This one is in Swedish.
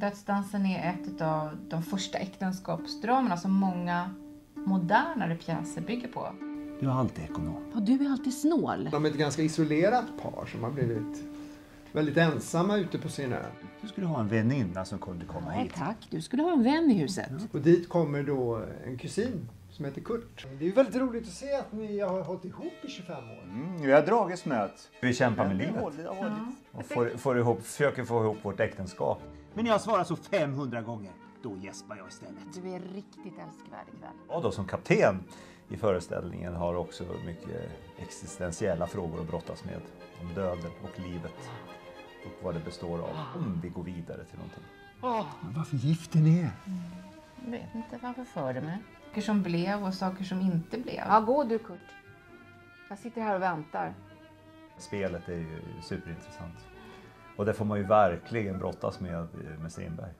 Dödsdansen är ett av de första äktenskapsdramerna som många modernare pjäser bygger på. Du är alltid ekonom. Och du är alltid snål. De är ett ganska isolerat par som har blivit väldigt ensamma ute på sin ö. Du skulle ha en väninna som kunde komma Ja, hit. tack, du skulle ha en vän i huset. Och dit kommer då en kusin som heter Kurt. Det är väldigt roligt att se att ni har hållit ihop i 25 år. Mm, vi har dragits med att vi kämpar med livet. Och får, får ihop, försöker få ihop vårt äktenskap. Men jag svarar så 500 gånger. Då gäspar jag istället. Du är riktigt älskvärd ikväll. Jag då som kapten i föreställningen har också mycket existentiella frågor att brottas med. Om döden och livet. Och vad det består av. Om vi går vidare till någonting. Men varför gifte ni er? Jag vet inte varför för det mig. Saker som blev och saker som inte blev. Ja, gå du Kurt. Jag sitter här och väntar. Spelet är ju superintressant. Och det får man ju verkligen brottas med med Strindberg.